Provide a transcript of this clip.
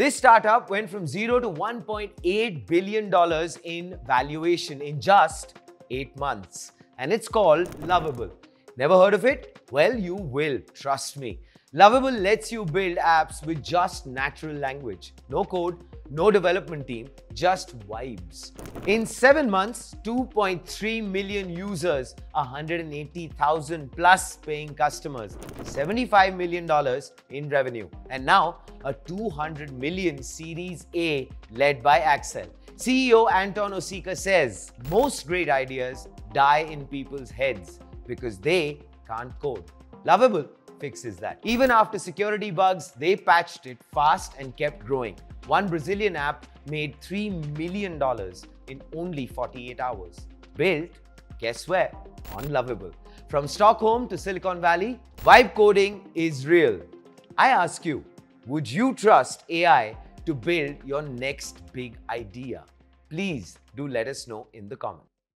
This startup went from zero to $1.8 billion in valuation in just eight months. And it's called Lovable. Never heard of it? Well, you will, trust me. Lovable lets you build apps with just natural language. No code, no development team, just vibes. In seven months, 2.3 million users, 180,000 plus paying customers, $75 million in revenue, and now a 200 million Series A led by Accel. CEO Anton Osika says most great ideas die in people's heads because they can't code. Lovable fixes that. Even after security bugs, they patched it fast and kept growing. One Brazilian app made $3 million in only 48 hours. Built, guess where? On Lovable. From Stockholm to Silicon Valley, vibe coding is real. I ask you, would you trust AI to build your next big idea? Please do let us know in the comments.